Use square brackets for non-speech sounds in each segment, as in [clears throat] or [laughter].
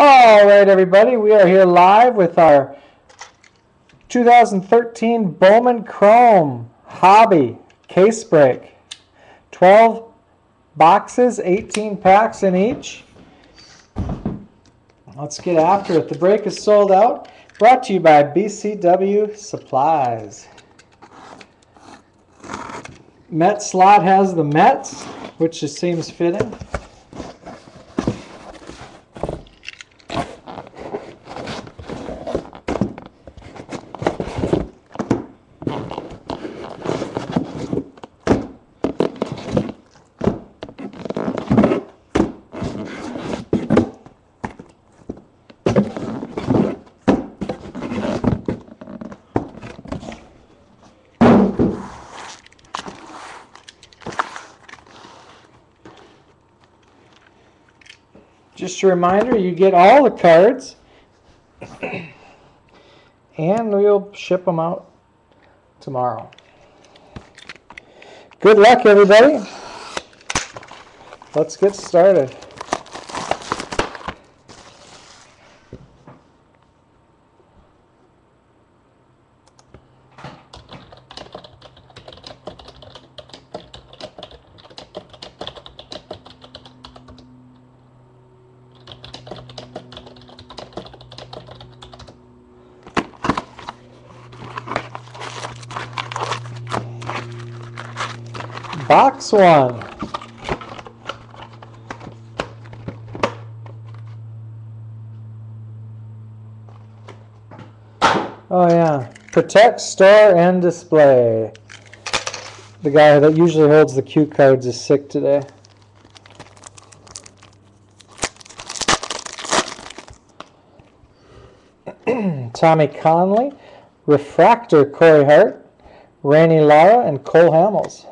All right, everybody, we are here live with our 2013 Bowman Chrome Hobby Case Break. 12 boxes, 18 packs in each. Let's get after it. The break is sold out. Brought to you by BCW Supplies. Met slot has the Mets, which just seems fitting. Just a reminder, you get all the cards and we'll ship them out tomorrow. Good luck, everybody. Let's get started. Box one. Oh yeah, protect, store, and display. The guy that usually holds the cue cards is sick today. [clears throat] Tommy Conley, Refractor Corey Hart, Randy Lara, and Cole Hamels.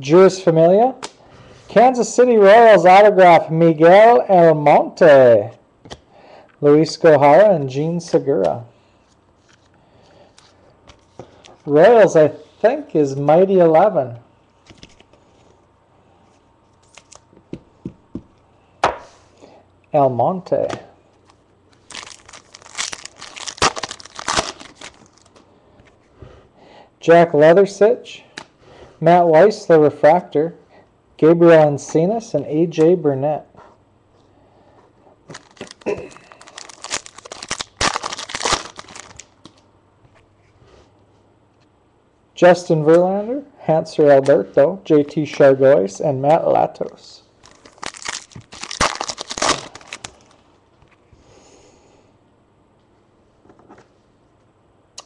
Jeurys Familia, Kansas City Royals autograph Miguel Almonte. Luis Gohara, and Jean Segura. Royals, I think, is Mighty 11. Almonte. Jack Leathersich, Matt Weiss, the refractor, Gabriel Encinas, and A.J. Burnett. Justin Verlander, Hanser Alberto, J.T. Chargois, and Matt Latos.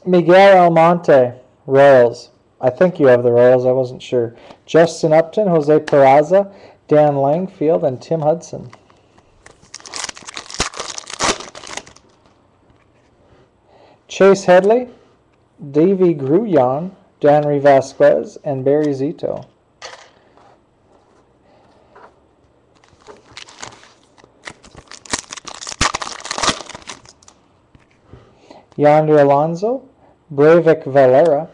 Miguel Almonte, Royals. I think you have the Royals. I wasn't sure. Justin Upton, Jose Peraza, Dan Langfield, and Tim Hudson. Chase Headley, Deivi Grullon, Danry Vasquez, and Barry Zito. Yonder Alonso, Breyvic Valera,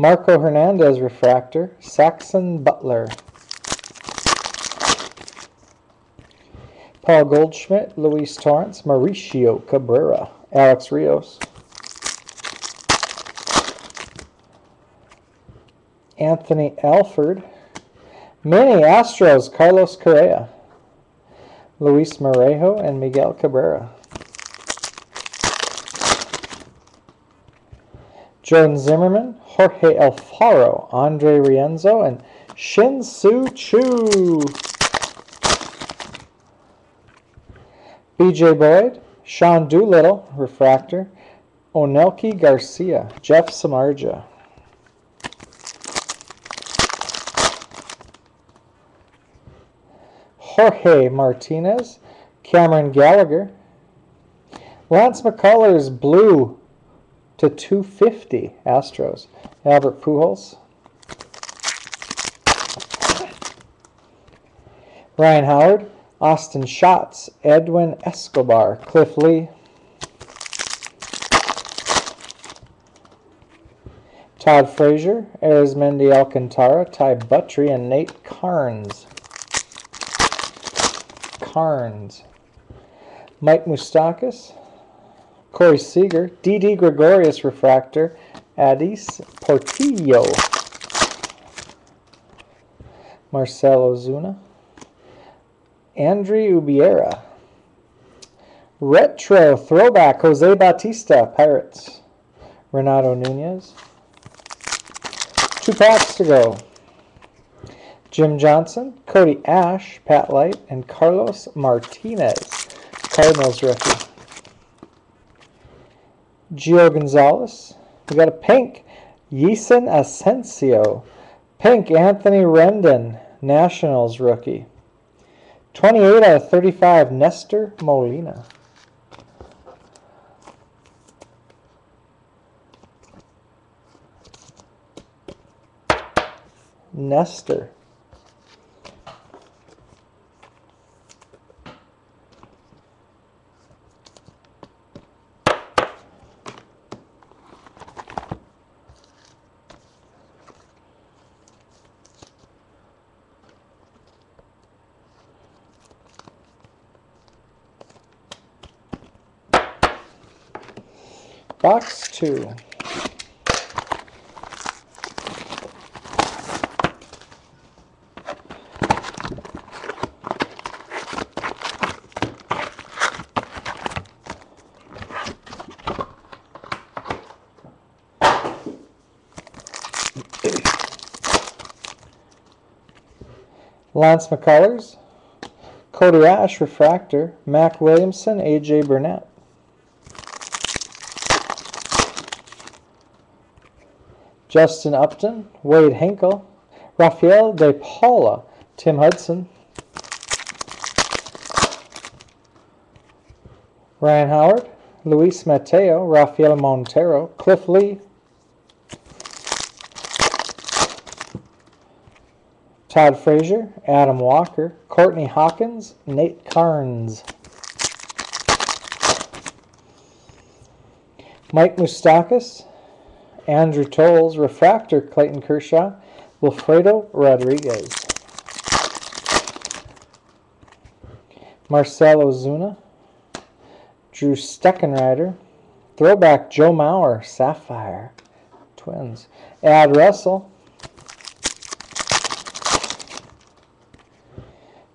Marco Hernandez refractor, Saxon Butler. Paul Goldschmidt, Luis Torrens, Mauricio Cabrera, Alex Rios. Anthony Alford. Mini Astros, Carlos Correa. Luis Morejo and Miguel Cabrera. Jordan Zimmermann, Jorge Alfaro, Andre Rienzo, and Shin Soo Choo. BJ Boyd, Sean Doolittle, Refractor, Onelki Garcia, Jeff Samardzija. Jorge Martinez, Cameron Gallagher, Lance McCullers Blue to 250 Astros. Albert Pujols. Ryan Howard, Austin Schotts, Edwin Escobar, Cliff Lee. Todd Frazier, Arismendy Alcantara, Ty Buttrey, and Nate Karns. Karns. Mike Moustakas, Corey Seager, Didi Gregorius Refractor, Adys Portillo, Marcell Ozuna, Andri Ubiera, Retro Throwback Jose Bautista, Pirates, Renato Nunez, two packs to go. Jim Johnson, Cody Asche, Pat Light, and Carlos Martinez, Cardinals rookie. Gio Gonzalez. We got a pink, Yeison Asencio. Pink, Anthony Rendon, Nationals rookie. 28 out of 35, Nestor Molina. Nestor. Box two. Lance McCullers, Cody Asche, Refractor, Mac Williamson, AJ Burnett. Justin Upton, Wade Hinkle, Rafael De Paula, Tim Hudson, Ryan Howard, Luis Mateo, Rafael Montero, Cliff Lee, Todd Frazier, Adam Walker, Courtney Hawkins, Nate Karns. Mike Moustakas, Andrew Toles, Refractor, Clayton Kershaw, Wilfredo Rodriguez. Marcell Ozuna, Drew Steckenrider, Throwback Joe Mauer, Sapphire, Twins. Ad Russell,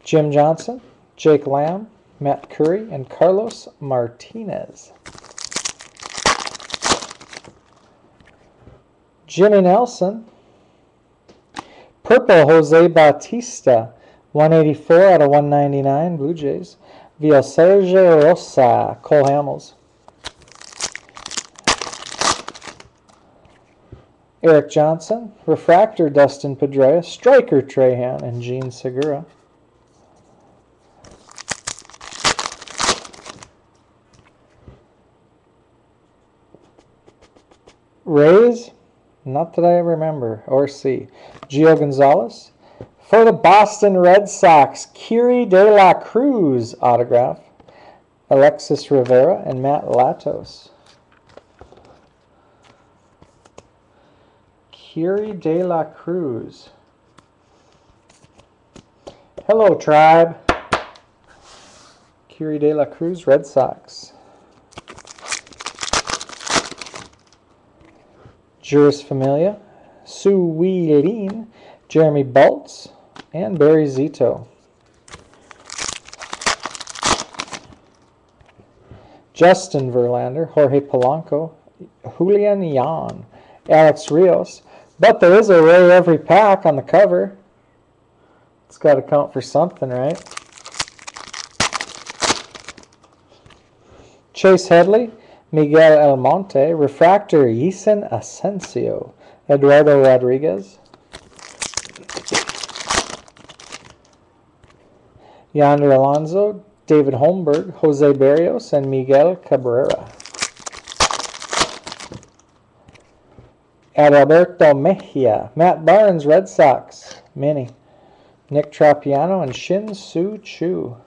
Jim Johnson, Jake Lamb, Matt Curry, and Carlos Martinez. Jimmy Nelson. Purple Jose Bautista, 184 out of 199, Blue Jays. Via Sergio Rosa, Cole Hamels. Eric Johnson, Refractor Dustin Pedroia, Stryker Trahan, and Jean Segura. Rays, not that I remember or see. Gio Gonzalez. For the Boston Red Sox, Kiri De La Cruz autograph. Alexis Rivera and Matt Latos. Kiri De La Cruz. Hello, tribe. Kiri De La Cruz, Red Sox. Jeurys Familia, Tzu-Wei Lin, Jeremy Baltz, and Barry Zito. Justin Verlander, Jorge Polanco, Julian Yan, Alex Rios. But there is a Ray every pack on the cover. It's got to count for something, right? Chase Headley, Miguel Almonte, Refractor, Yeison Asencio, Eduardo Rodriguez, Yonder Alonso, David Holmberg, Jose Berrios, and Miguel Cabrera. Adalberto Mejia, Matt Barnes, Red Sox, Mini, Nick Tropeano, and Shin Soo Choo.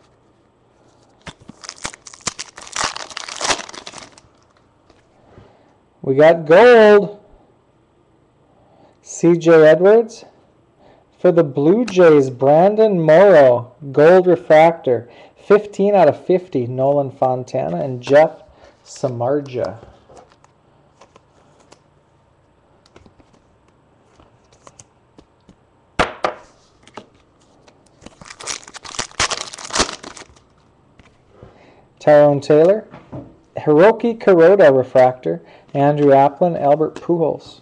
We got gold. CJ Edwards. For the Blue Jays, Brandon Morrow, gold refractor. 15 out of 50, Nolan Fontana and Jeff Samardzija. Tyrone Taylor, Hiroki Kuroda refractor, Andrew Applin, Albert Pujols.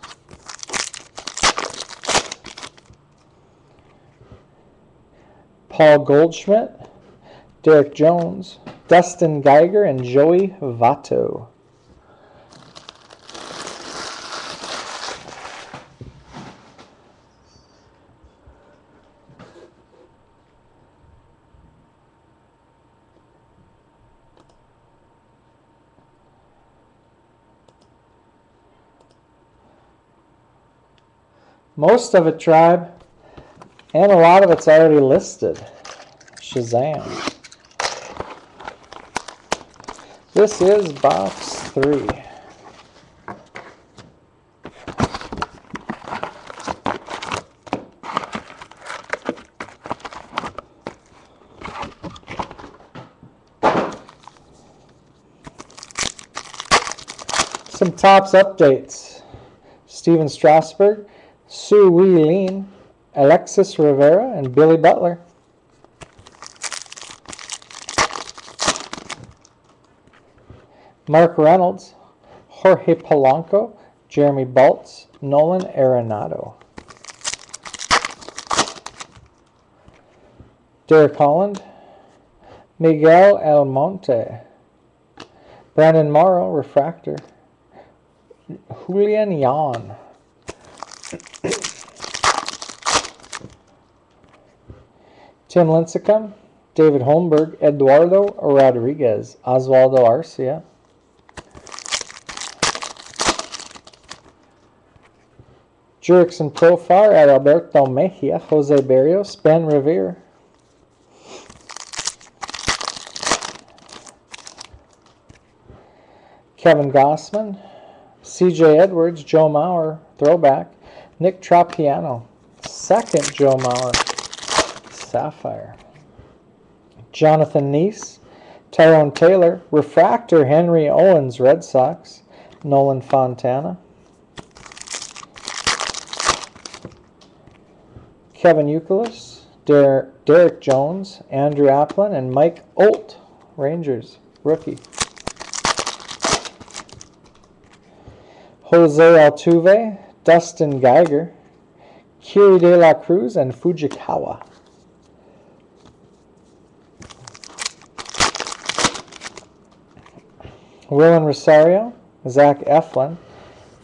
Paul Goldschmidt, Derek Jones, Dustin Geiger, and Joey Votto. Most of it, Tribe. And a lot of it's already listed. Shazam. This is box three. Some Topps updates. Stephen Tzu-Wei Lin, Alexis Rivera, and Billy Butler. Mark Reynolds, Jorge Polanco, Jeremy Baltz, Nolan Arenado. Derek Holland, Miguel Almonte, Brandon Morrow, Refractor, Julian Yan. Tim Lincecum, David Holmberg, Eduardo Rodriguez, Oswaldo Arcia. Jurickson Profar Alberto Mejia, Jose Berrios, Ben Revere. Kevin Gausman, CJ Edwards, Joe Mauer, throwback, Nick Tropeano, second Joe Mauer, Sapphire. Jonathan Niese, Tyrone Taylor, Refractor Henry Owens, Red Sox, Nolan Fontana. Kevin Youkilis, Der- Derek Jones, Andrew Applin, and Mike Olt, Rangers, rookie. Jose Altuve, Dustin Geiger, Kiri De La Cruz, and Fujikawa. Wilin Rosario, Zach Eflin.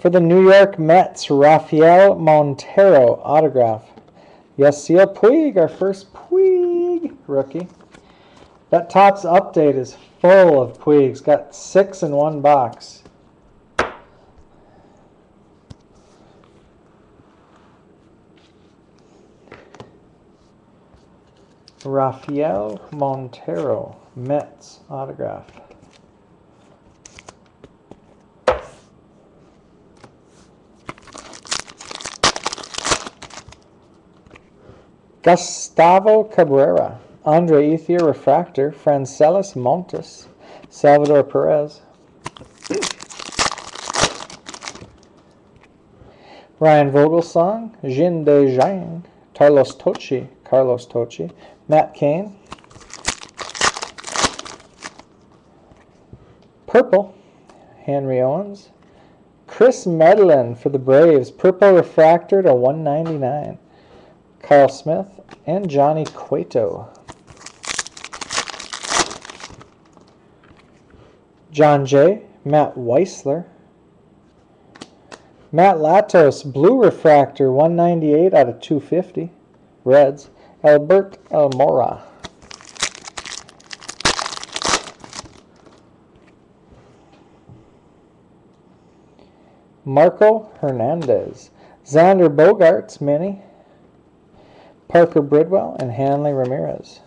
For the New York Mets, Rafael Montero, autograph. Yasiel Puig, our first Puig rookie. That Topps update is full of Puigs. Got six in one box. Rafael Montero, Mets autograph. Gustavo Cabrera, Andre Ethier Refractor, Francellis Montas, Salvador Perez. Ryan Vogelsong, Jin De Zhang, Carlos Tocci, Carlos Tocci, Matt Cain, Purple, Henry Owens. Kris Medlen for the Braves, Purple Refractor to 199. Carl Smith and Johnny Cueto. Jon Jay, Matt Wisler. Matt Latos, Blue Refractor, 198 out of 250. Reds. Albert Almora. Marco Hernandez. Xander Bogaerts, mini. Parker Bridwell and Hanley Ramirez.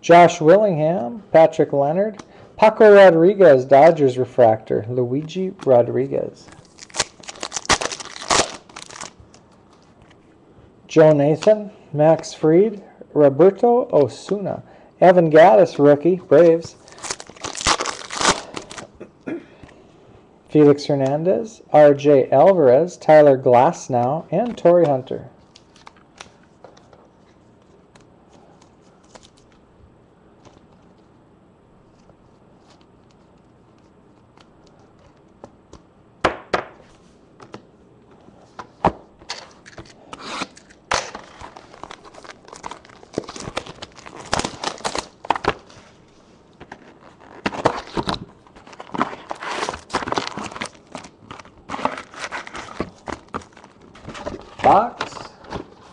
Josh Willingham, Patrick Leonard, Paco Rodriguez, Dodgers refractor. Luigi Rodriguez. Joe Nathan, Max Fried, Roberto Osuna. Evan Gattis, rookie, Braves. Felix Hernandez, RJ Alvarez, Tyler Glasnow, and Torii Hunter. Box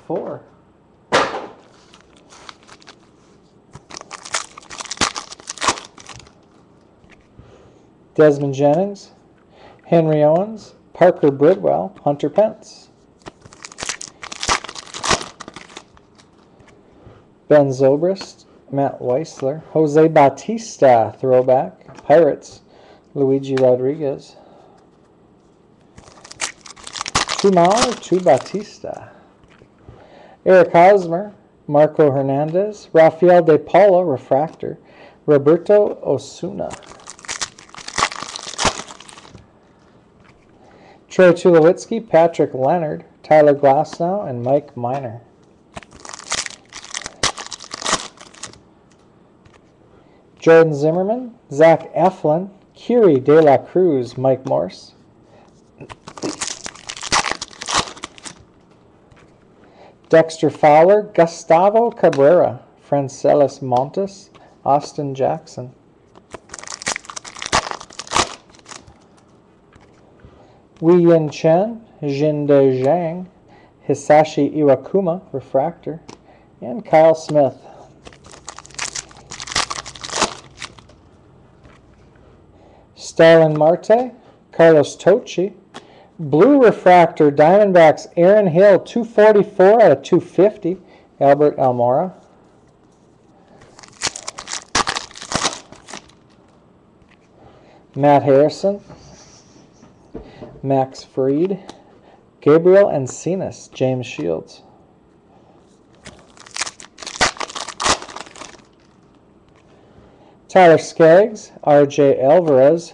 four. Desmond Jennings, Henry Owens, Parker Bridwell, Hunter Pence. Ben Zobrist, Matt Wisler, Jose Bautista, throwback, Pirates, Luigi Rodriguez. Kumar to Bautista. Eric Hosmer, Marco Hernandez, Rafael De Paula, refractor, Roberto Osuna. Troy Tulowitzki, Patrick Leonard, Tyler Glasnow, and Mike Minor. Jordan Zimmermann, Zach Eflin, Kiri De La Cruz, Mike Morse. Dexter Fowler, Gustavo Cabrera, Francellis Montas, Austin Jackson. Yin Chen, Jinde Zhang, Hisashi Iwakuma, Refractor, and Kyle Smith. Starling Marte, Carlos Tocci, Blue Refractor, Diamondbacks, Aaron Hill, 244 out of 250, Albert Almora. Matt Harrison, Max Fried, Gabriel Encinas, James Shields. Tyler Skaggs, RJ Alvarez.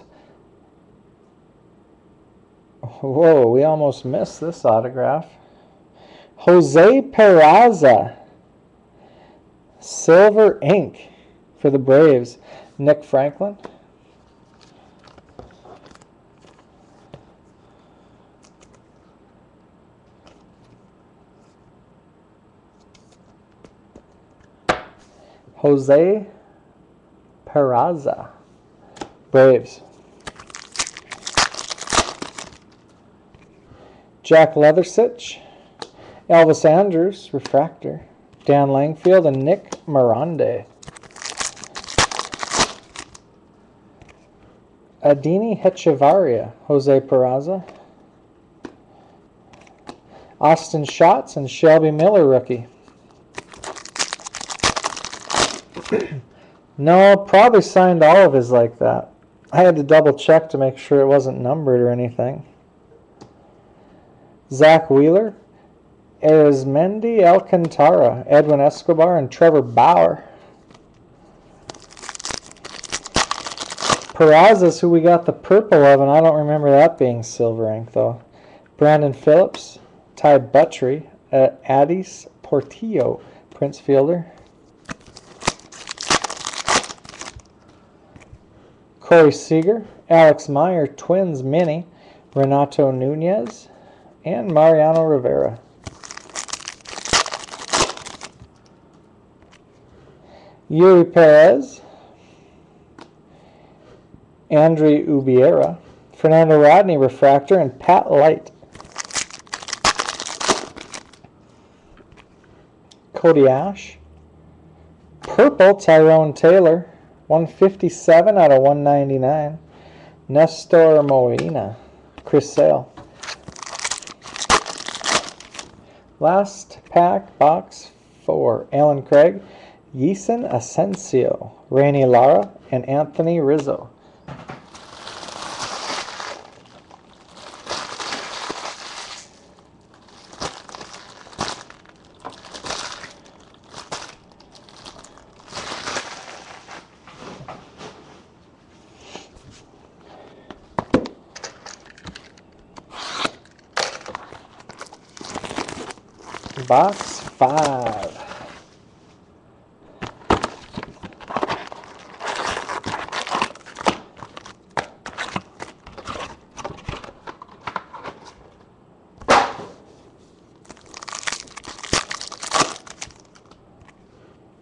Whoa, we almost missed this autograph. Jose Peraza, Silver Ink for the Braves. Nick Franklin. Jose Peraza, Braves. Jack Leathersich, Elvis Andrus, Refractor, Dan Langfield, and Nick Mirande. Adeiny Hechavarria, Jose Peraza. Austin Schotts and Shelby Miller, rookie. No, probably signed all of his like that. I had to double check to make sure it wasn't numbered or anything. Zack Wheeler, Arismendy Alcantara, Edwin Escobar, and Trevor Bauer. Peraza's who we got the purple of, and I don't remember that being silver ink, though. Brandon Phillips, Ty Buttrey, uh, Adys Portillo, Prince Fielder. Corey Seager, Alex Meyer, Twins Mini, Renato Nunez, and Mariano Rivera. Yuri Perez, Andre Ubiera, Fernando Rodney Refractor, and Pat Light. Cody Asche, Purple Tyrone Taylor, 157 out of 199. Nestor Molina, Chris Sale. Last pack, box four. Allen Craig, Yeison Asencio, Rainy Lara, and Anthony Rizzo. Box five.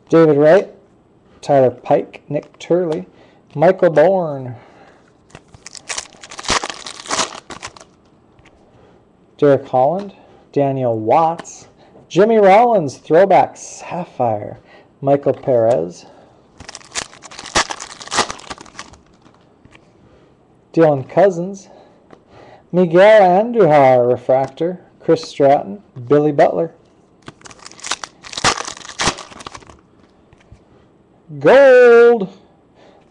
David Wright, Tyler Pike, Nick Turley, Michael Bourn, Derek Holland, Daniel Watts, Jimmy Rollins, throwback Sapphire, Michael Perez, Dylan Cozens, Miguel Andujar, refractor, Chris Stratton, Billy Butler, Gold.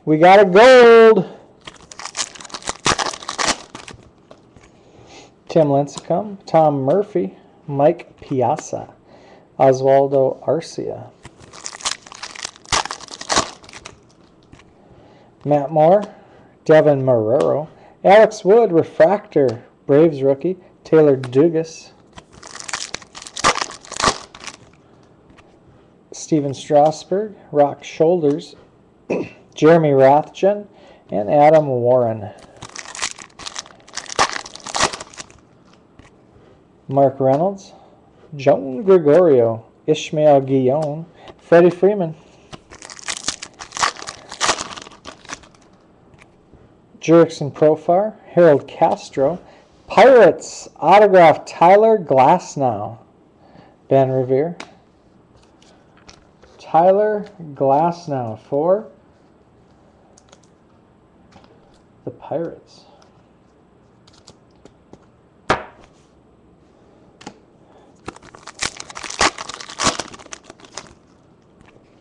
We got a gold. Tim Lincecum, Tom Murphy, Mike Piazza, Oswaldo Arcia, Matt Moore, Devin Marrero, Alex Wood, Refractor, Braves rookie, Taylor Dugas, Stephen Strasburg, Rock Shoulders, [clears throat] Jeremy Rothgen, and Adam Warren. Mark Reynolds, Joan Gregorio, Ishmael Guillon, Freddie Freeman, Jurickson Profar, Harold Castro, Pirates, autograph Tyler Glasnow, Ben Revere, Tyler Glasnow for the Pirates.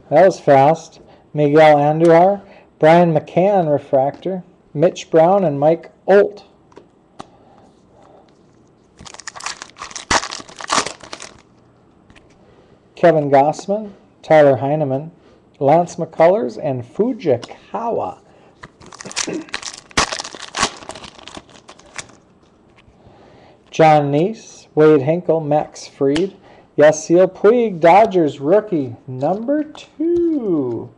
That was fast. Miguel Andujar, Brian McCann, refractor, Mitch Brown, and Mike Olt. Kevin Gausman, Tyler Heineman, Lance McCullers, and Fujikawa. Jon Niese, Wade Hinkle, Max Fried, Yasiel Puig, Dodgers rookie, number two.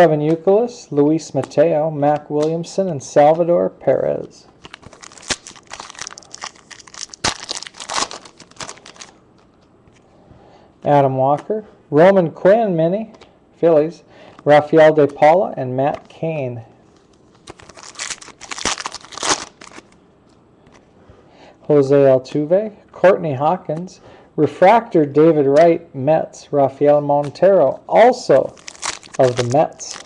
Kevin Youkilis, Luis Mateo, Mac Williamson, and Salvador Perez. Adam Walker, Roman Quinn, Mini, Phillies, Rafael De Paula, and Matt Cain. Jose Altuve, Courtney Hawkins, Refractor David Wright, Mets, Rafael Montero, also of the Mets.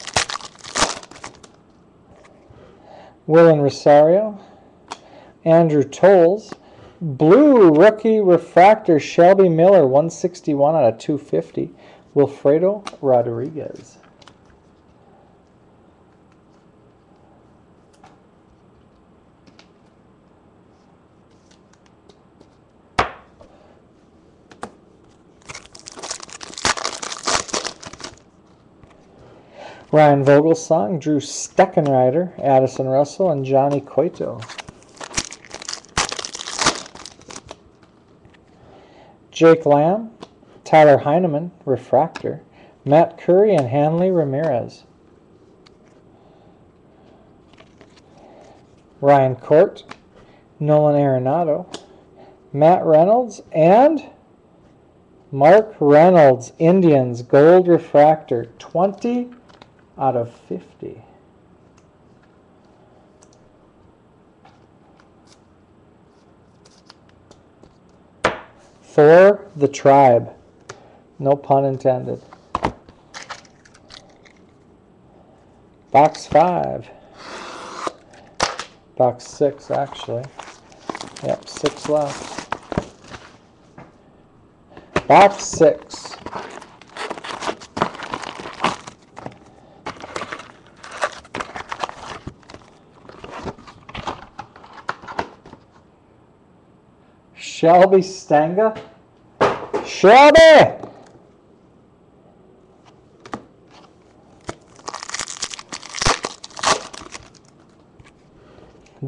Wilin Rosario, Andrew Toles, Blue Rookie Refractor Shelby Miller, 161 out of 250, Wilfredo Rodriguez. Ryan Vogelsong, Drew Steckenrider, Addison Russell, and Johnny Cueto. Jake Lamb, Tyler Heineman, Refractor, Matt Curry, and Hanley Ramirez. Ryan Court, Nolan Arenado, Matt Reynolds, and Mark Reynolds, Indians, Gold Refractor, 20 out of 50. For the tribe. No pun intended. Box 5. Box 6, actually. Yep, 6 left. Box 6. Shelby Stenga. Shelby!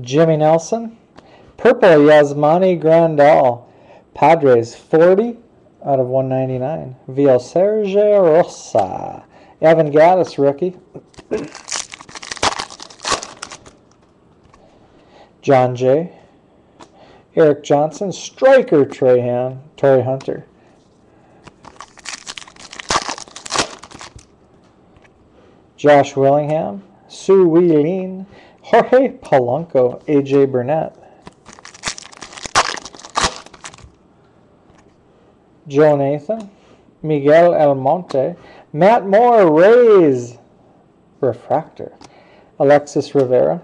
Jimmy Nelson. Purple Yasmani Grandal. Padres 40 out of 199. VL Sergio Rosa. Evan Gattis, rookie. Jon Jay. Eric Johnson. Stryker Trahan. Torii Hunter. Josh Willingham. Tzu-Wei Lin. Jorge Polanco, AJ Burnett. Joe Nathan, Miguel Almonte, Matt Moore, Rays, Refractor, Alexis Rivera.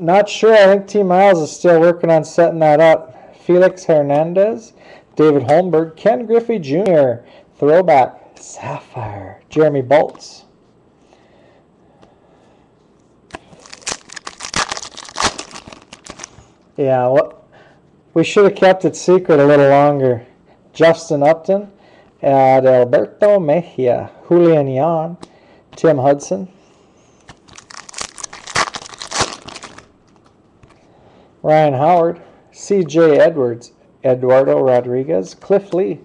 Not sure, I think T Miles is still working on setting that up. Felix Hernandez, David Holmberg, Ken Griffey Jr., Throwback, Sapphire, Jeremy Baltz. Yeah, we should have kept it secret a little longer. Justin Upton, Alberto Mejia, Julian Yan, Tim Hudson. Ryan Howard, C.J. Edwards, Eduardo Rodriguez, Cliff Lee.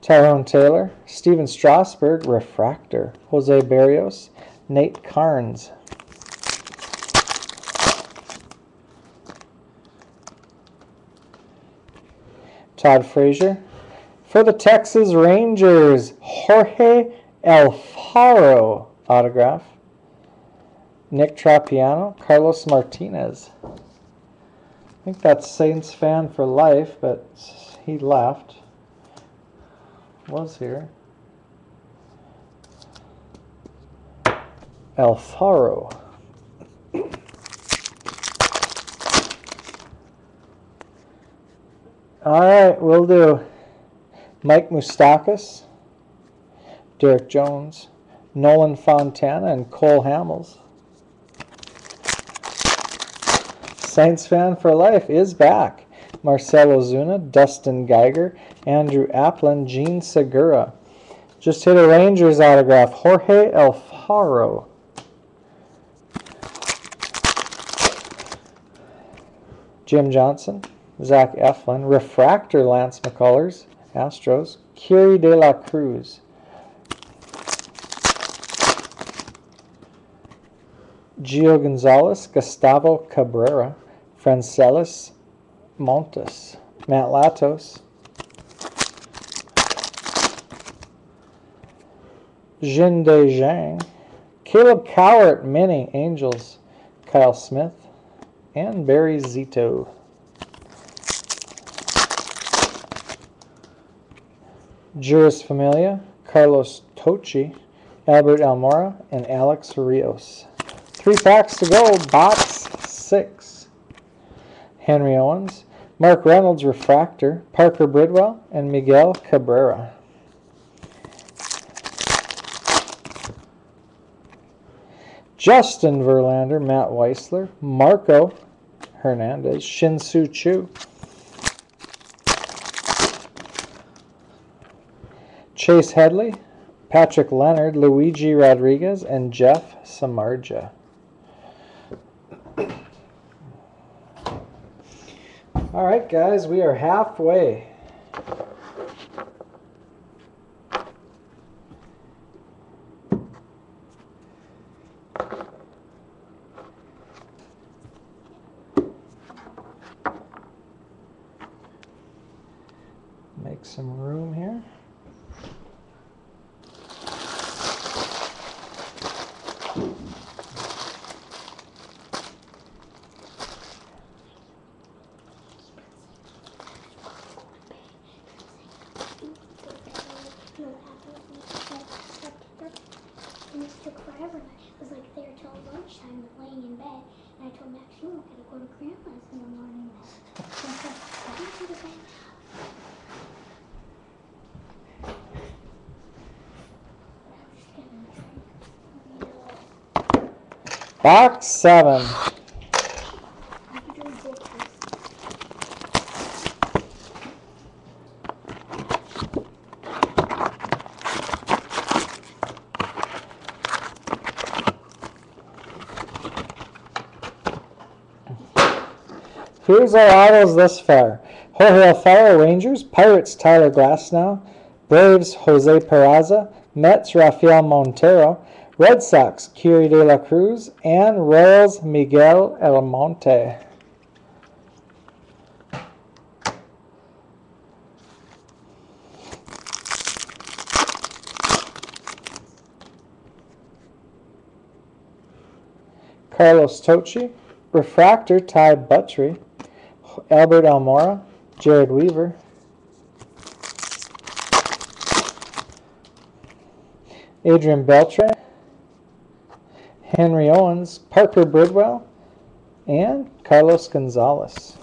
Tyrone Taylor, Stephen Strasburg, Refractor, Jose Berrios, Nate Karns. Todd Frazier. For the Texas Rangers, Jorge Alfaro autograph. Nick Tropeano, Carlos Martinez. I think that's Saints fan for life, but he left. Was here. Alfaro. All right, we'll do Mike Moustakas, Derek Jones, Nolan Fontana, and Cole Hamels. Saints fan for life is back. Marcell Ozuna, Dustin Geiger, Andrew Applin, Jean Segura. Just hit a Rangers autograph, Jorge Alfaro. Jim Johnson, Zach Eflin, Refractor Lance McCullers, Astros, Kiri De La Cruz. Gio Gonzalez, Gustavo Cabrera, Francellis Montas, Matt Latos, Jinde Zhang, Caleb Cowart, Mini Angels, Kyle Smith, and Barry Zito. Jeurys Familia, Carlos Tocci, Albert Almora, and Alex Rios. Three packs to go, box six. Henry Owens, Mark Reynolds Refractor, Parker Bridwell, and Miguel Cabrera. Justin Verlander, Matt Wisler, Marco Hernandez, Shin-Soo Choo. Chase Headley, Patrick Leonard, Luigi Rodriguez, and Jeff Samardzija. All right, guys, we are halfway. Make some room here. bed. And I told Max, no, I gotta go to grandma's in the morning. So I said, I didn't go to bed. I'm just gonna drink. Box seven. Here's our autos thus far. Jorge Alfaro, Rangers. Pirates, Tyler Glasnow. Braves, Jose Peraza. Mets, Rafael Montero. Red Sox, Kiri De La Cruz. And Royals, Miguel Almonte. Carlos Tocci. Refractor, Ty Buttrey. Albert Almora, Jered Weaver. Adrian Beltre, Henry Owens, Parker Bridwell, and Carlos Gonzalez.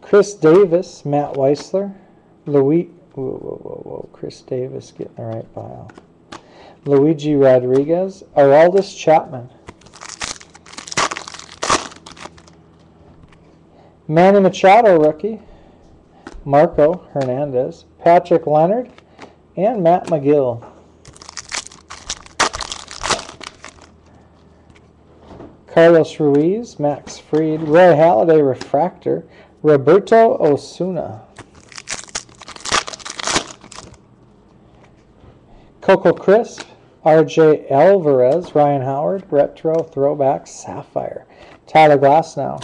Chris Davis, Matt Wisler, Louis, whoa, whoa, whoa, whoa, Chris Davis getting the right pile. Luigi Rodriguez, Aroldis Chapman. Manny Machado, rookie. Marco Hernandez, Patrick Leonard, and Matt Magill. Carlos Ruiz, Max Fried, Roy Halladay Refractor, Roberto Osuna. Coco Crisp, RJ Alvarez, Ryan Howard, Retro Throwback Sapphire, Tyler Glasnow.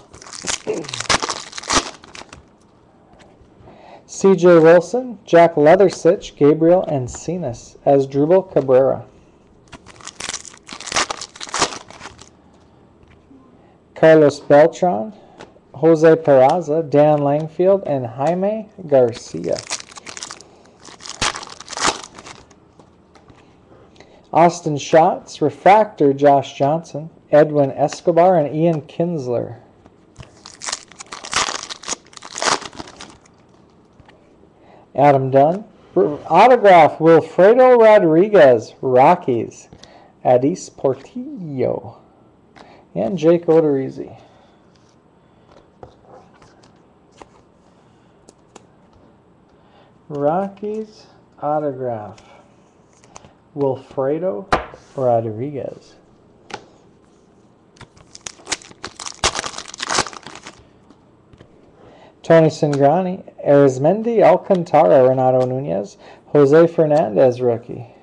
CJ Wilson, Jack Leathersich, Gabriel Encinas Asdrubal Cabrera. Carlos Beltran, Jose Peraza, Dan Langfield, and Jaime Garcia. Austin Schotts, Refractor, Josh Johnson, Edwin Escobar, and Ian Kinsler. Adam Dunn. Autograph Wilfredo Rodriguez, Rockies. Adys Portillo. And Jake Odorizzi. Rockies autograph. Wilfredo Rodriguez. Tony Cingrani, Arismendy Alcantara, Renato Nunez, Jose Fernandez, rookie.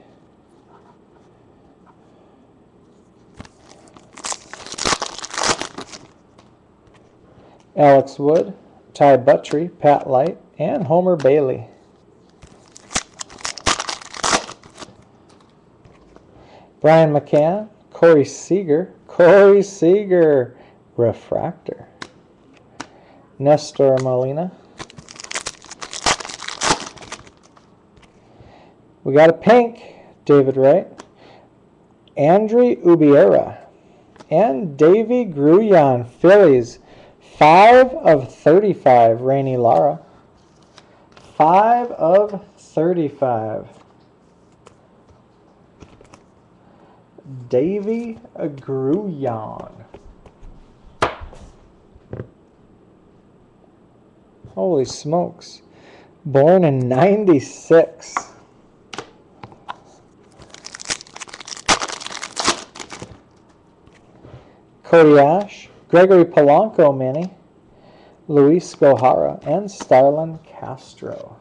Alex Wood, Ty Buttrey, Pat Light, and Homer Bailey. Brian McCann, Corey Seager, Corey Seager, Refractor. Nestor Molina. We got a pink, David Wright. Andre Ubiera. And Deivi Grullon, Phillies. 5 of 35, Rainy Lara. 5 of 35. Deivi Grullon. Holy smokes. Born in 96. Cody Asche, Gregory Polanco Manny, Luis Gohara, and Starlin Castro.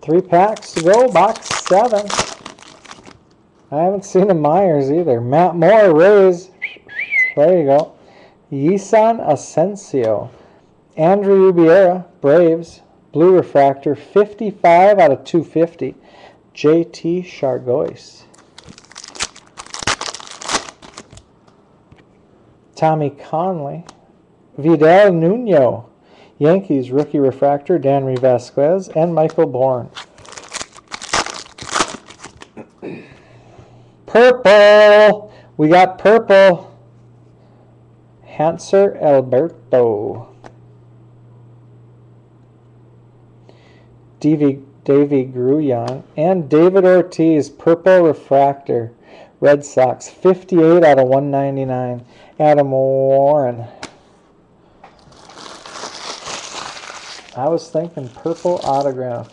Three packs to go, box seven. I haven't seen a Myers either. Matt Moore, Rays. There you go. Yeison Asencio. Andrew Ubiera, Braves. Blue Refractor, 55 out of 250. JT Chargois. Tommy Conley. Vidal Nuno, Yankees rookie refractor Danry Vasquez, and Michael Bourn. [coughs] Purple! We got purple. Hanser Alberto. Davy, Deivi Grullon and David Ortiz, purple refractor. Red Sox, 58 out of 199. Adam Warren. I was thinking purple autograph.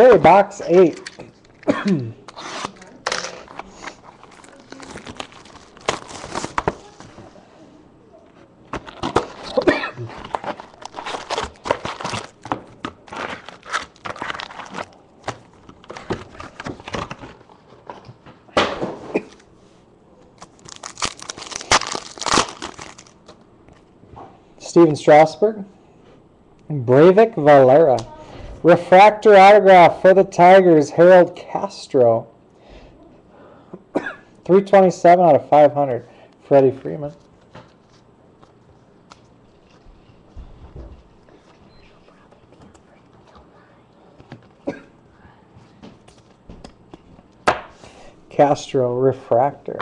Okay, box eight. Stephen Strasburg, Breyvic Valera. Refractor autograph for the Tigers, Harold Castro. [coughs] 327 out of 500, Freddie Freeman. [coughs] Castro refractor.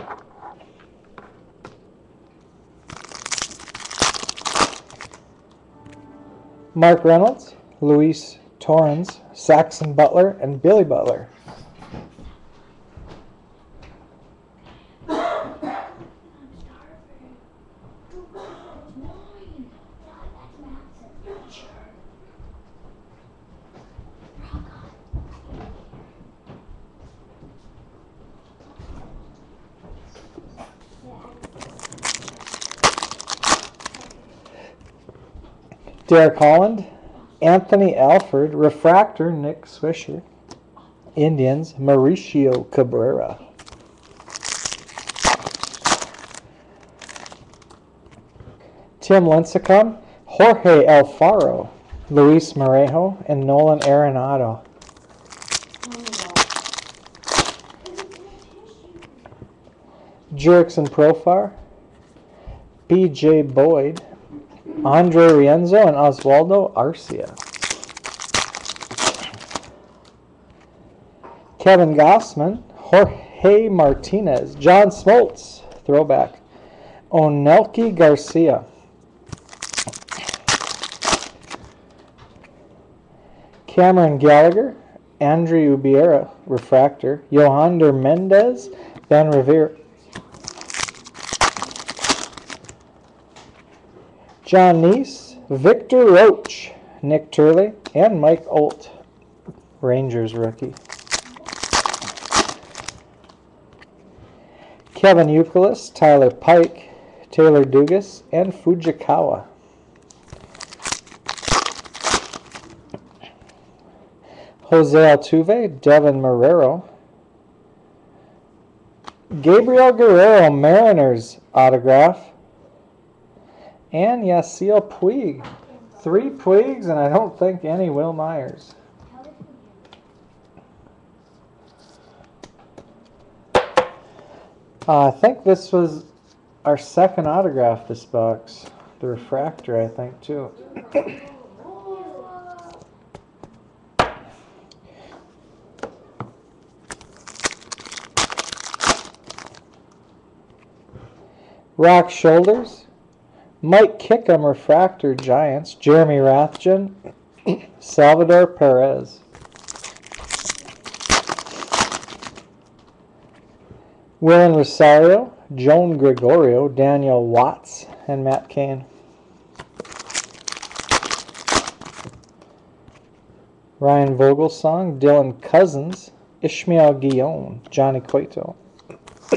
Mark Reynolds, Luis Torrens, Saxon Butler, and Billy Butler. Derek Holland, Anthony Alford, Refractor, Nick Swisher, Indians, Mauricio Cabrera. Tim Lincecum, Jorge Alfaro, Luis Morejo, and Nolan Arenado. Jurickson Profar, B.J. Boyd, Andre Rienzo, and Oswaldo Arcia. Kevin Gausman, Jorge Martinez, John Smoltz, throwback, Onelki Garcia. Cameron Gallagher, Andrew Ubiera, refractor, Yohander Mendez, Ben Revere. Jon Niese, Victor Roach, Nick Turley, and Mike Olt, Rangers rookie. Kevin Euclid, Tyler Pike, Taylor Dugas, and Fujikawa. Jose Altuve, Devin Marrero, Gabriel Guerrero, Mariners autograph, and Yasiel Puig. Three Puigs, and I don't think any Wil Myers. Uh, I think this was our second autograph this box. The refractor, I think, too. Rock Shoulders, Mike Kickham, Refractor Giants, Jeremy Rathjen, [clears throat] Salvador Perez. Wilin Rosario, Joan Gregorio, Daniel Watts, and Matt Cain. Ryan Vogelsong, Dylan Cozens, Ismael Guillon, Johnny Cueto. [clears throat]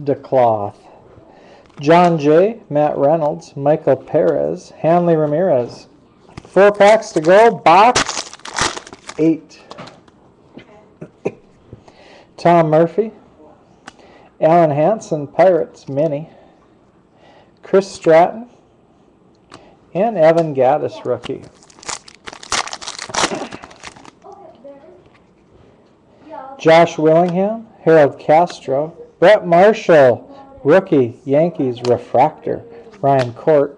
DeCloth. Jon Jay, Matt Reynolds, Michael Perez, Hanley Ramirez. Four packs to go. Box eight. [coughs] Tom Murphy, Alen Hanson, Pirates Mini, Chris Stratton, and Evan Gattis, rookie. Josh Willingham, Harold Castro, Brett Marshall, rookie, Yankees refractor, Ryan Court.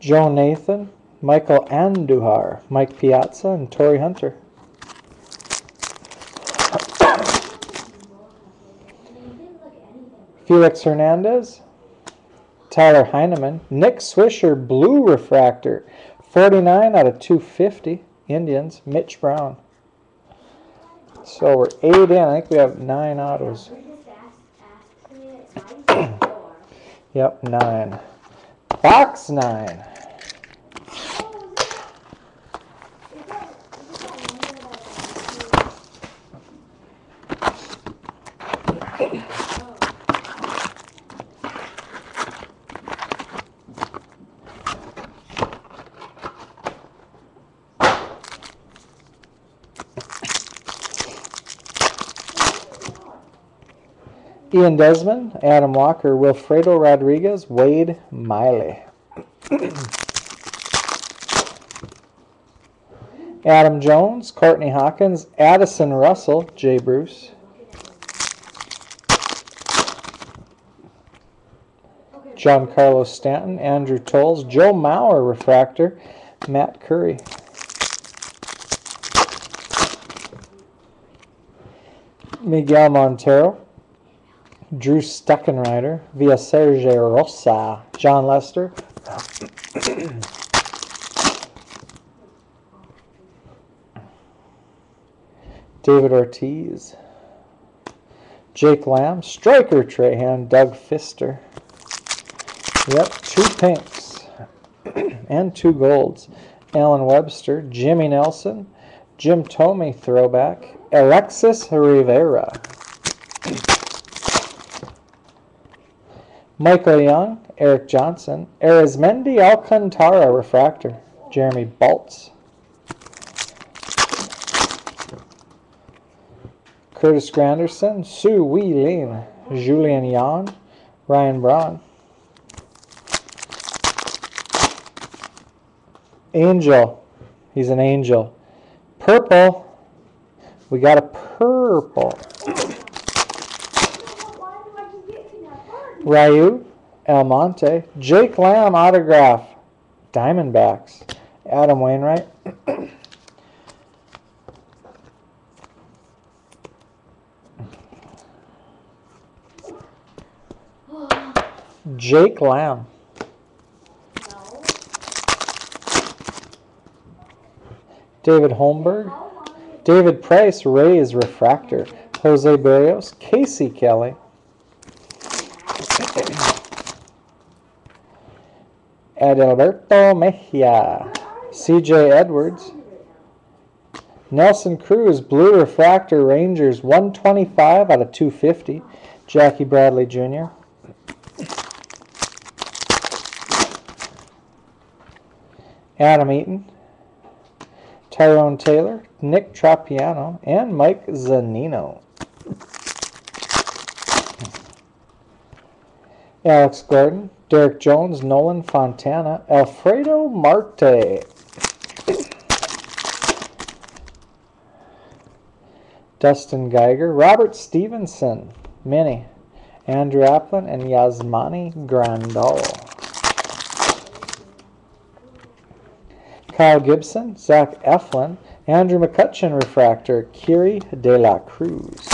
Joe Nathan, Michael Andujar, Mike Piazza, and Torii Hunter. Felix Hernandez, Tyler Heineman, Nick Swisher, Blue Refractor, 49 out of 250, Indians, Mitch Brown. So we're eight in. I think we have nine autos. Yep, nine. Box nine. Ian Desmond, Adam Walker, Wilfredo Rodriguez, Wade Miley. Adam Jones, Courtney Hawkins, Addison Russell, Jay Bruce. Giancarlo Stanton, Andrew Toles, Joe Mauer, Refractor, Matt Curry. Miguel Montero, Drew Steckenrider Viosergy Rosa, Jon Lester. David Ortiz, Jake Lamb, Stryker Trahan, Doug Fister. Yep, two pinks [clears throat] and two golds. Allen Webster, Jimmy Nelson, Jim Thome throwback, Alexis Rivera. Michael Young, Eric Johnson, Arismendy Alcantara refractor, Jeremy Baltz. Curtis Granderson, Tzu-Wei Lin, Julian Yan, Ryan Braun. Angel, he's an angel. Purple, we got a purple. Ryu, Almonte, Jake Lamb autograph, Diamondbacks, Adam Wainwright. Jake Lamb. David Holmberg, David Price, Rays Refractor, Jose Berrios, Casey Kelly, Adalberto Mejia, CJ Edwards, Nelson Cruz, Blue Refractor Rangers, 125 out of 250, Jackie Bradley Jr. Adam Eaton, Tyrone Taylor, Nick Tropeano, and Mike Zunino. Alex Gordon, Derek Jones, Nolan Fontana, Alfredo Marte. Dustin Geiger, Robert Stephenson, Minnie, Andrew Aplin, and Yasmani Grandal. Kyle Gibson, Zach Eflin, Andrew McCutchen Refractor, Kiri De La Cruz.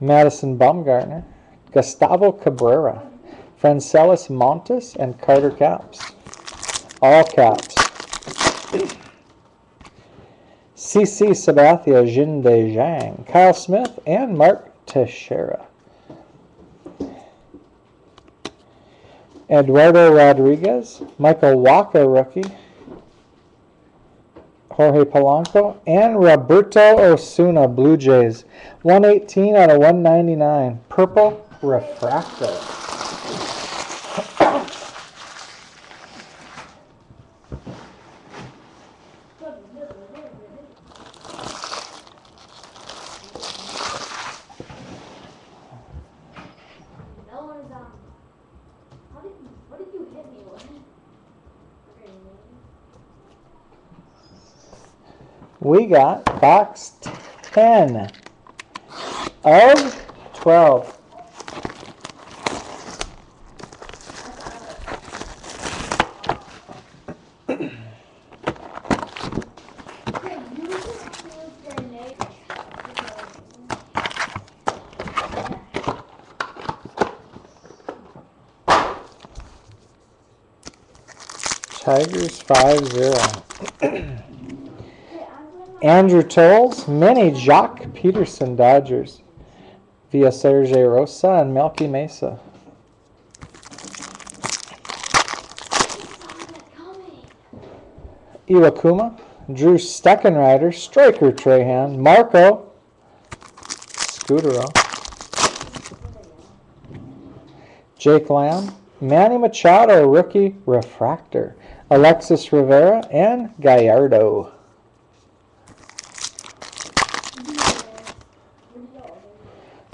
Madison Bumgarner, Gustavo Cabrera, Francellis Montas, and Carter Capps. All caps. CC Sabathia, Jin-De Jhang, Kyle Smith, and Mark Teixeira. Eduardo Rodriguez, Michael Walker rookie, Jorge Polanco, and Roberto Osuna, Blue Jays. 118 out of 199. Purple refractor. No one's on. How did you, what did you hit me with? Got box 10 of 12. Okay, you just threw grenade. Tigers 5 0. [clears throat] Andrew Toles, Mini Joc Pederson Dodgers Viosergy Rosa and Melky Mesa. Iwakuma, Drew Steckenrider, Stryker Trahan, Marco Scutaro, Jake Lamb, Manny Machado, Rookie Refractor, Alexis Rivera, and Gallardo.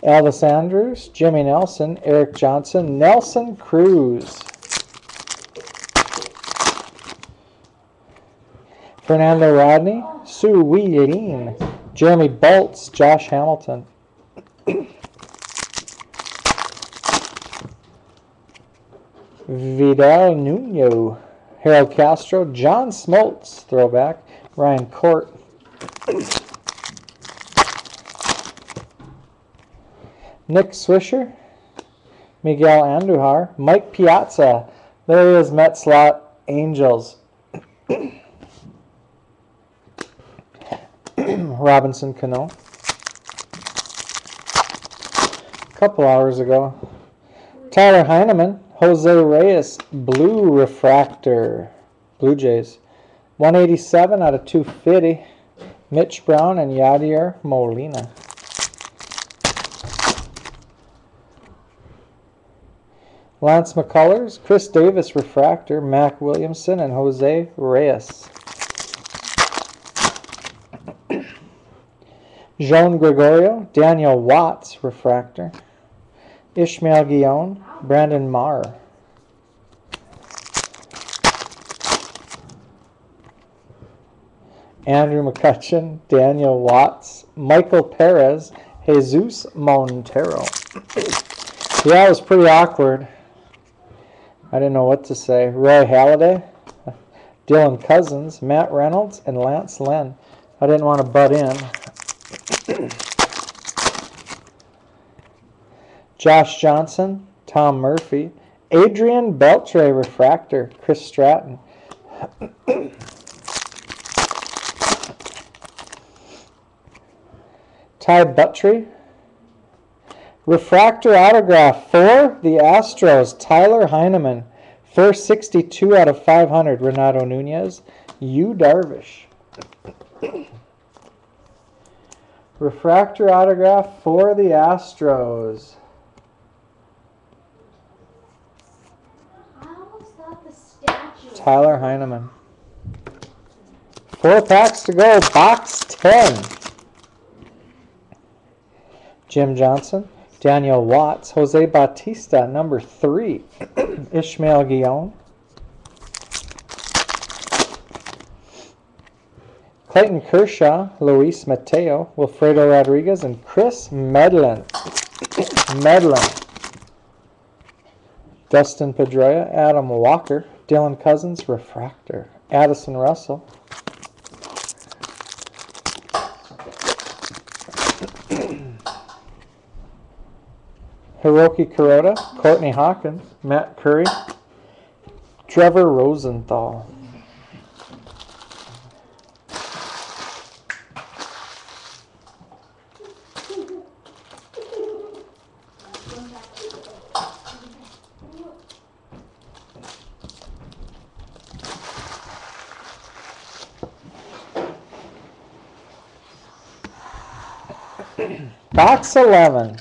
Elvis Andrus, Jimmy Nelson, Eric Johnson, Nelson Cruz. Fernando Rodney, Tzu-Wei Lin, Jeremy Baltz, Josh Hamilton. Vidal Nuno, Harold Castro, John Smoltz, throwback, Ryan Court. Nick Swisher, Miguel Andujar, Mike Piazza. There he is, Met slot Angels. [clears throat] Robinson Cano. A couple hours ago. Tyler Heineman, Jose Reyes, Blue Refractor, Blue Jays. 187 out of 250. Mitch Brown and Yadier Molina. Lance McCullers, Chris Davis Refractor, Mac Williamson, and Jose Reyes. Jean Gregorio, Daniel Watts Refractor, Ismael Guillon, Brandon Marr. Andrew McCutchen, Daniel Watts, Michael Perez, Jesus Montero. yeah, it was pretty awkward. I didn't know what to say. Roy Halladay, [laughs] Dylan Cozens, Matt Reynolds, and Lance Lynn. I didn't want to butt in. [clears throat] Josh Johnson, Tom Murphy, Adrian Beltre Refractor, Chris Stratton. [clears throat] Ty Buttrey. Refractor autograph for the Astros, Tyler Heineman. First 62 out of 500, Renato Nunez. Yu Darvish. Refractor autograph for the Astros. Tyler Heineman. Four packs to go. Box 10. Jim Johnson. Daniel Watts. Jose Bautista, number three. [clears throat] Ismael Guillon. Clayton Kershaw, Luis Mateo, Wilfredo Rodriguez, and Kris Medlen. [clears throat] Medlen. Dustin Pedroia, Adam Walker, Dylan Cozens, Refractor, Addison Russell. Hiroki Kuroda, Courtney Hawkins, Matt Curry, Trevor Rosenthal. Box 11.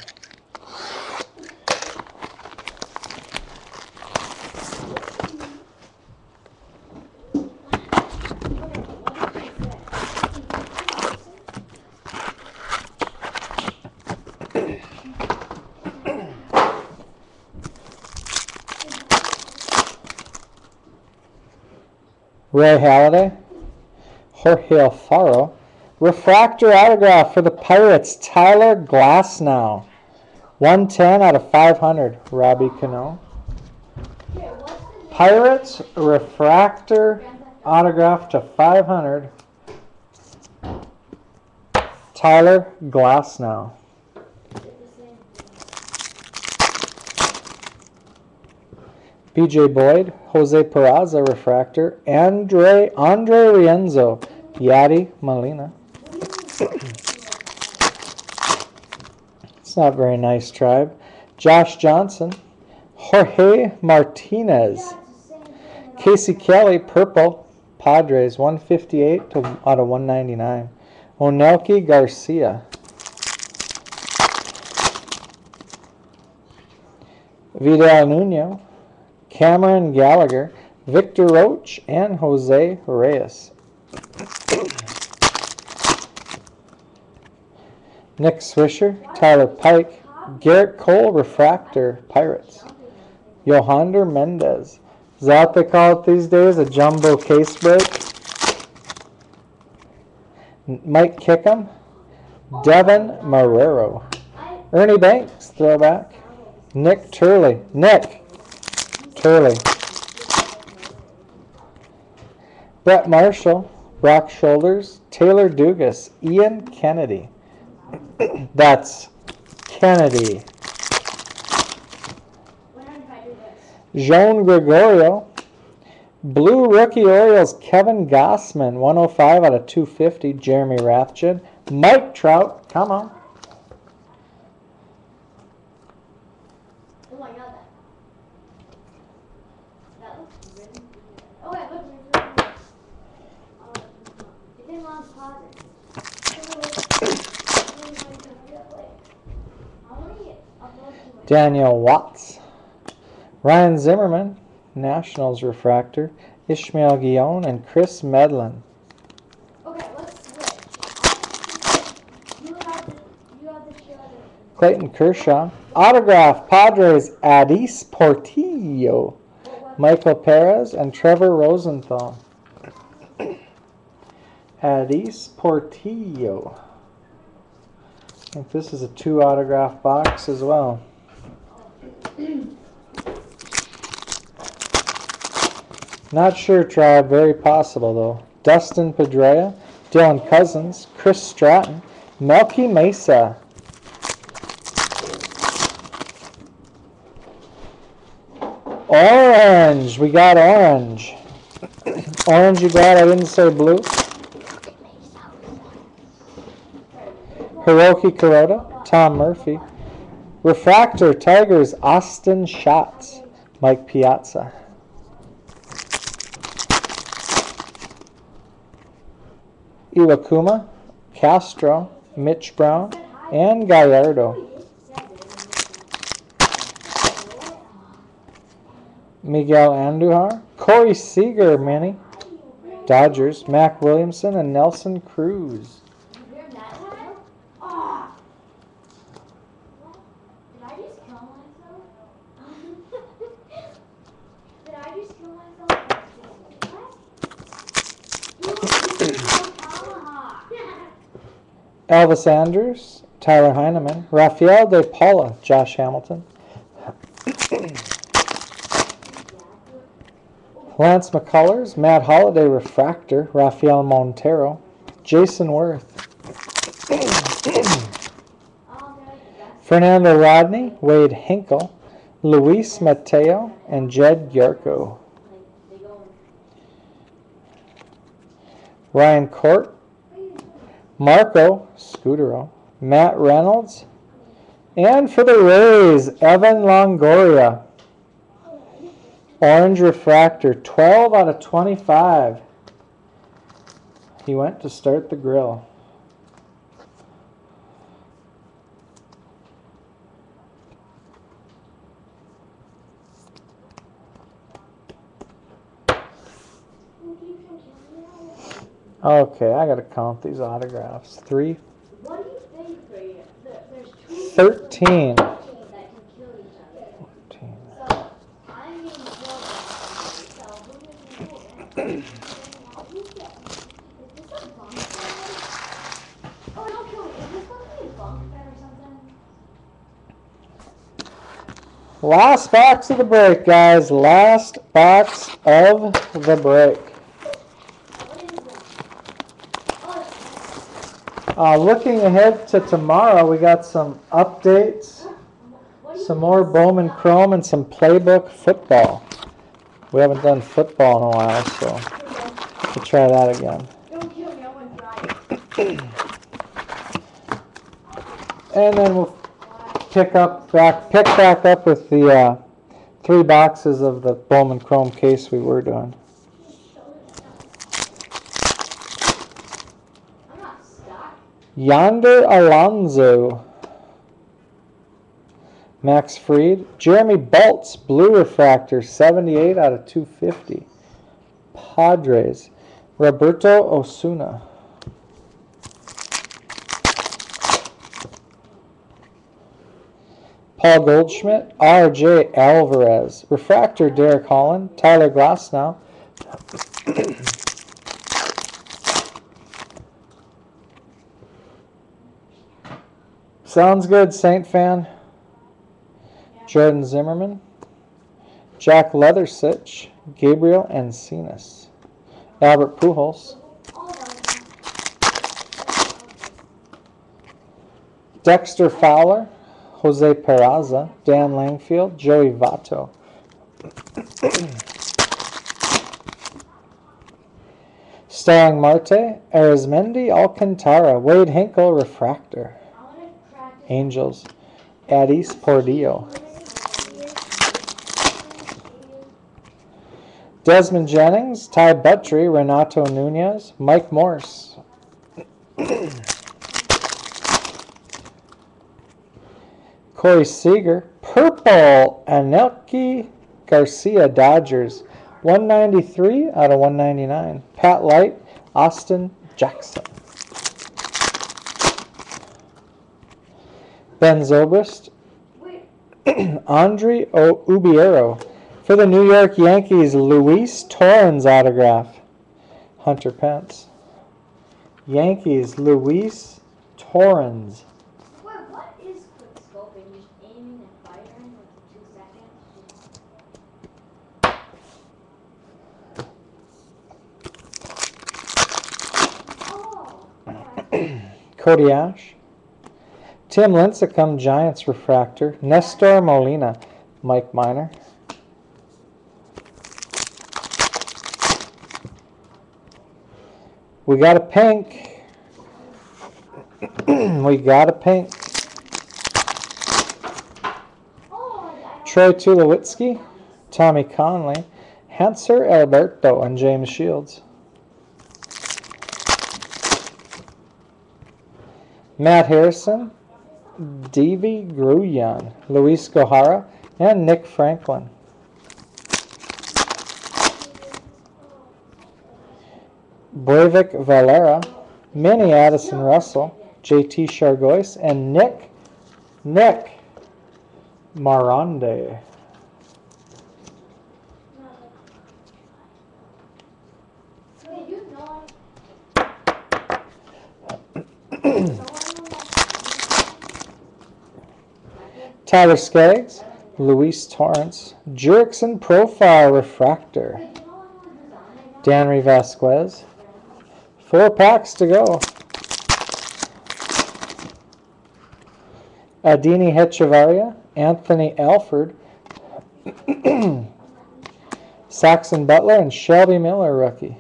Ray Halladay, Jorge Alfaro, refractor autograph for the Pirates, Tyler Glasnow. 110 out of 500, Robbie Cano. Pirates refractor autograph to 500, Tyler Glasnow. BJ Boyd, Jose Peraza refractor, Andre Andre Rienzo, Yadi Molina. it's not very nice tribe. Josh Johnson, Jorge Martinez, Casey Kelly, purple, Padres, 158 to, out of 199. Onelki Garcia. Vidal Nuno, Cameron Gallagher, Victor Roach, and Jose Reyes. Nick Swisher, Tyler Pike, Gerrit Cole, Refractor, Pirates. Yohander Mendez. Is that what they call it these days? A jumbo case break? Mike Kickham, Devin Marrero. Ernie Banks, throwback. Nick Turley. Nick Turley. Brett Marshall, Brock Shoulders, Taylor Dugas, Ian Kennedy. [clears throat] That's Kennedy. Joan Gregorio. Blue Rookie Orioles, Kevin Gausman, 105 out of 250. Jeremy Rathjen. Mike Trout, come on. Oh my god, that. That looks really good. Oh, it looks really good. Oh, it's in Mom's closet. I want to get a book to my Daniel Watts. Ryan Zimmerman, Nationals refractor. Ismael Guillon and Kris Medlen. Okay, let's switch. You have the, you have the show. Clayton Kershaw. Autograph Padres Adys Portillo. Michael Perez and Trevor Rosenthal. Adys Portillo. I think this is a two autograph box as well. Mm. Not sure, Tribe. Very possible, though. Dustin Pedroia, Dylan Cozens, Chris Stratton, Melky Mesa. Orange. We got orange. [coughs] orange you got. I didn't say blue. Hiroki Kuroda, Tom Murphy. Refractor Tigers, Austin Schotts, Mike Piazza. Iwakuma, Castro, Mitch Brown, and Gallardo. Miguel Andujar, Corey Seager, Manny, Dodgers, Mac Williamson, and Nelson Cruz. You hear that one? Ah! Did I just kill myself? Did I just kill myself? What? You you tomahawk. Elvis Andrus, Tyler Heineman, Rafael De Paula, Josh Hamilton, Lance McCullers, Matt Holliday Refractor, Rafael Montero, Jayson Werth, [coughs] Fernando Rodney, Wade Hinkle, Luis Mateo, and Jed Yarko. Ryan Court, Marco Scutaro, Matt Reynolds, and for the Rays, Evan Longoria. Orange Refractor, 12 out of 25. He went to start the grill. Okay, I gotta count these autographs. Three, What do you think, Brady? There, there's two thirteen. people that can kill each other. Fourteen. So I'm being killed. So who is who? And who's that? Is this a bunk bed? Oh, don't kill me. Is this supposed to be a bunk bed or something? Last box of the break, guys. Last box of the break. What is this? Oh, it's Uh, looking ahead to tomorrow, we got some updates, some more Bowman Chrome, and some playbook football. We haven't done football in a while, so we'll try that again. And then we'll pick up back, pick back up with the uh, three boxes of the Bowman Chrome case we were doing. Yonder Alonso. Max Fried. Jeremy Baltz, Blue Refractor, 78 out of 250. Padres. Roberto Osuna. Paul Goldschmidt, R.J. Alvarez. Refractor, Derek Holland. Tyler Glasnow. Sounds good, Saint fan. Jordan Zimmermann, Jack Leathersich, Gabriel Encinas, Albert Pujols. Dexter Fowler, Jose Peraza, Dan Langfield, Joey Votto. Starling Marte, Arismendy, Alcantara, Wade Hinkle, Refractor, I want to crack it. Angels, Adys Portillo. Desmond Jennings, Ty Buttrey, Renato Nunez, Mike Morse. [coughs] Corey Seager, purple, Onelki Garcia, Dodgers, 193 out of 199. Pat Light, Austin Jackson. Ben Zobrist, [clears throat] Andre Ubiero. For the New York Yankees, Luis Torrens autograph. Hunter Pence. Yankees, Luis Torrens. wait, what is quick scoping? Just aiming and firing with two seconds? Oh, alright. Cody Asche. Tim Lincecum, Giants refractor. Nestor Molina, Mike Minor. We got a pink. [clears throat] we got a pink. Troy Tulowitzki, Tommy Conley, Hanser Alberto, and James Shields. Matt Harrison, Deivi Grullon, Luis Gohara, and Nick Franklin. Breyvic Valera, Minnie Addison Russell, JT Chargois, and Nick, Nick Marande. Tyler Skaggs, Luis Torrens, Jurickson Profar Refractor, Danry Vasquez. Four packs to go. Adeiny Hechavarria, Anthony Alford, [clears throat] Saxon Butler, and Shelby Miller rookie.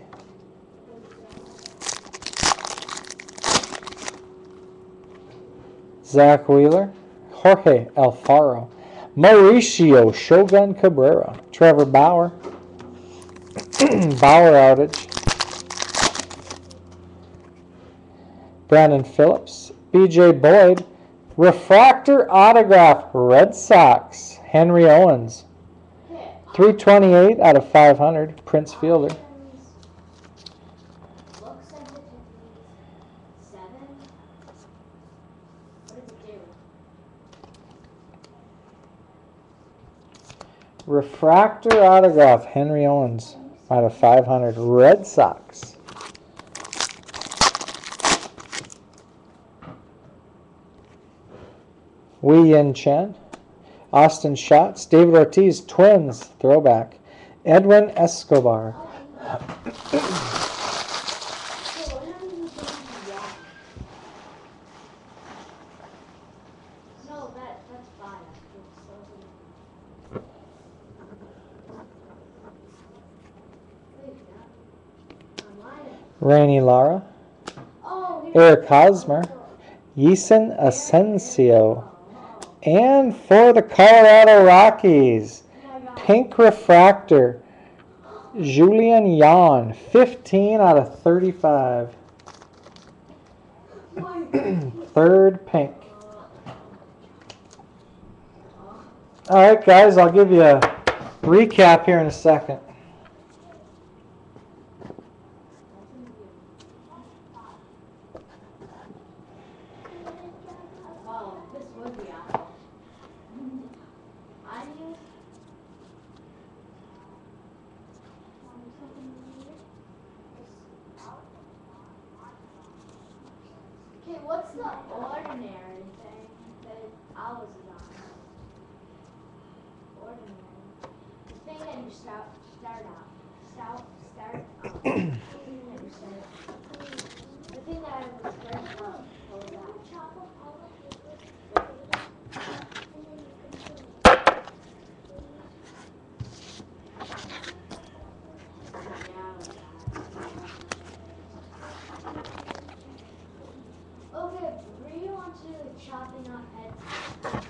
Zack Wheeler, Jorge Alfaro, Mauricio Shogun Cabrera, Trevor Bauer, [clears throat] Bauer outage, Brandon Phillips, BJ Boyd, Refractor Autograph, Red Sox, Henry Owens, 328 out of 500, Prince Fielder. Refractor autograph, Henry Owens out of 500. Red Sox. Wei Yin Chen. Austin Schotts, David Ortiz, Twins, throwback. Edwin Escobar. Okay, what happens if someone's young? No, that that's fine. It's so good. Wait, that- on Rainy Lara. Eric Hosmer. Yeison Asencio. And for the Colorado Rockies. Pink Refractor, Julian Yan, 15 out of 35. [clears throat] Third pink. All right, guys, I'll give you a recap here in a second. Oh, this would be awful. I use. Okay, what's the ordinary thing that ours is on? Ordinary. The thing that you start start out. Start start out. The thing that you start- The thing that I was first on. What was that? Okay, Bree wants to chopping up heads.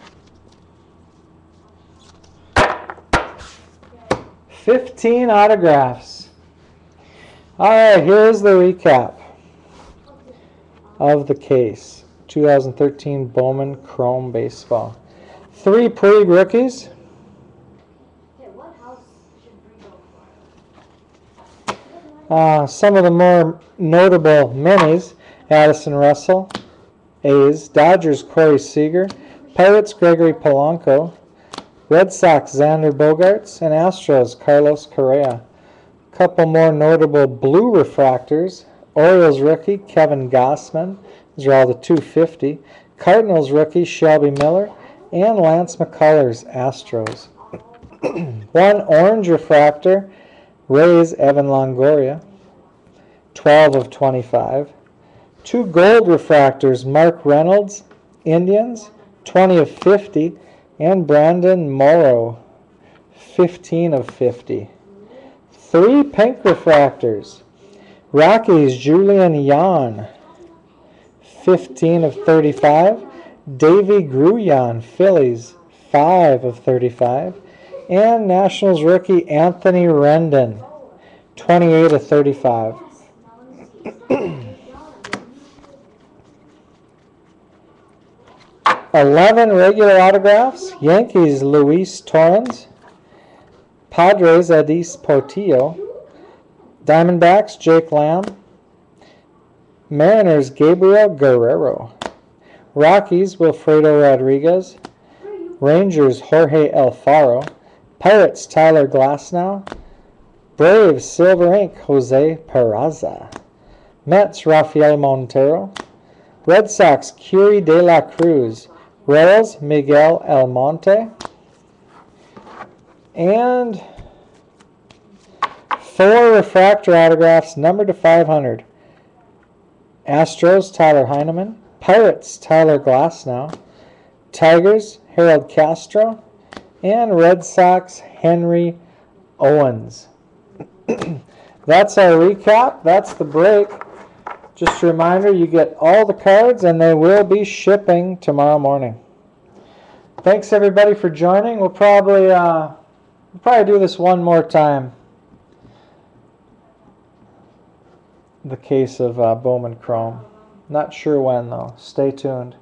Okay. 15 autographs. All right, here's the recap of the case 2013 Bowman Chrome Baseball. Three Puig rookies. Uh, some of the more notable minis Addison Russell, A's, Dodgers Corey Seager, Pirates Gregory Polanco, Red Sox Xander Bogaerts, and Astros Carlos Correa. Couple more notable blue refractors Orioles rookie Kevin Gausman, these are all the 250, Cardinals rookie Shelby Miller, and Lance McCullers Astros. [clears throat] One orange refractor Rays Evan Longoria, 12 of 25. Two gold refractors Mark Reynolds, Indians, 20 of 50. And Brandon Morrow, 15 of 50. Three pink refractors Rockies Julian Yan, 15 of 35. Deivi Grullon, Phillies, 5 of 35. And Nationals rookie Anthony Rendon, 28 of 35. [clears throat] 11 regular autographs Yankees Luis Torrens, Padres Adys Portillo, Diamondbacks Jake Lamb, Mariners Gabriel Guerrero, Rockies Wilfredo Rodriguez, Rangers Jorge Alfaro, Pirates Tyler Glasnow, Braves Silver Ink Jose Peraza, Mets Rafael Montero, Red Sox Curie de la Cruz, Royals Miguel Almonte, and four refractor autographs numbered to 500. Astros Tyler Heineman, Pirates Tyler Glasnow, Tigers Harold Castro, and Red Sox Henry Owens. [clears throat] That's our recap. That's the break. Just a reminder, you get all the cards and they will be shipping tomorrow morning. Thanks everybody for joining. We'll probably uh, we'll probably do this one more time. The case of uh, Bowman Chrome. Not sure when though. Stay tuned.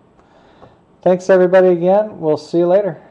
Thanks everybody again. We'll see you later.